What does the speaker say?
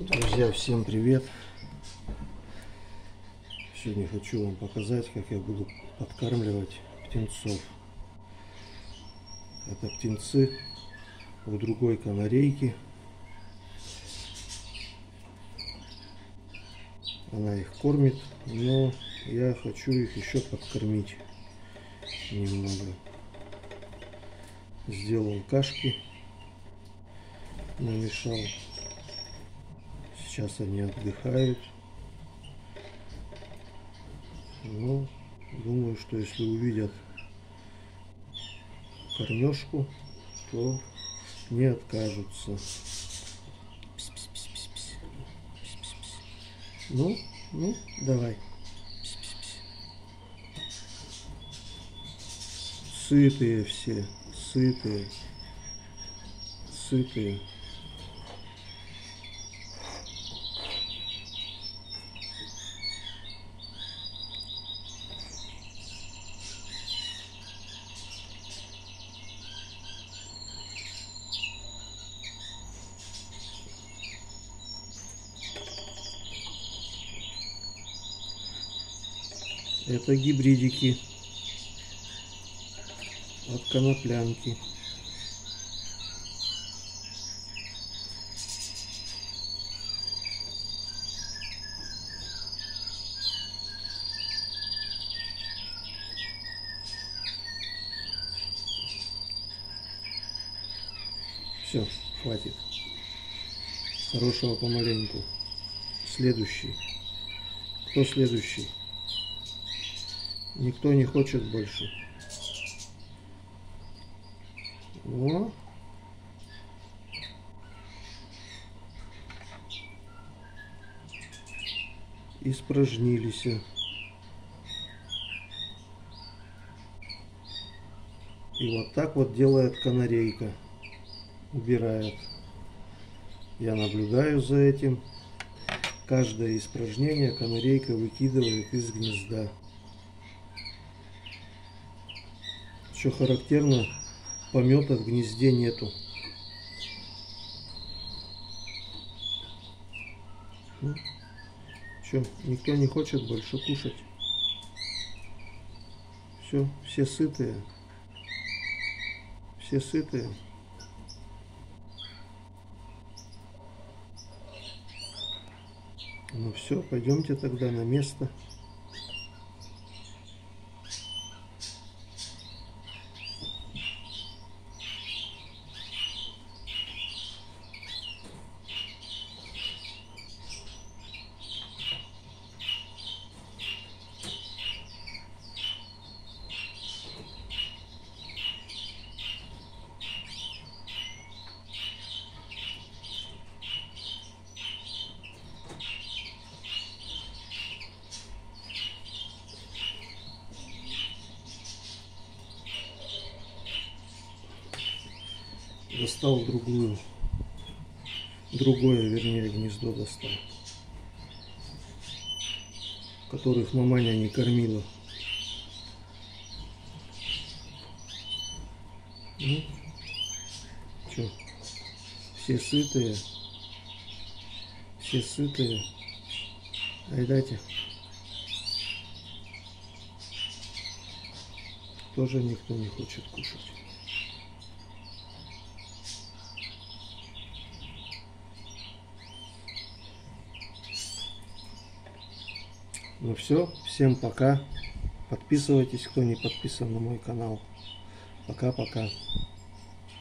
Друзья, всем привет! Сегодня хочу вам показать, как я буду подкармливать птенцов. Это птенцы у другой канарейки. Она их кормит, но я хочу их еще подкормить немного. Сделал кашки, намешал Сейчас они отдыхают. Ну, думаю, что если увидят кормежку, то не откажутся. Ну, ну, давай. Сытые все, сытые, сытые. Это гибридики от коноплянки. Все, хватит. Хорошего помаленьку. Следующий. Кто следующий? Никто не хочет больше. О. Испражнились. И вот так вот делает канарейка. Убирает. Я наблюдаю за этим. Каждое испражнение канарейка выкидывает из гнезда. Что характерно, помета в гнезде нету. Ну, что, никто не хочет больше кушать. Все, все сытые. Все сытые. Ну все, пойдемте тогда на место. Достал другую, другое, вернее, гнездо достал, которых маманя не кормила. Ну, что, все сытые, все сытые. Айдайте. Тоже никто не хочет кушать. Ну все, всем пока. Подписывайтесь, кто не подписан на мой канал. Пока-пока.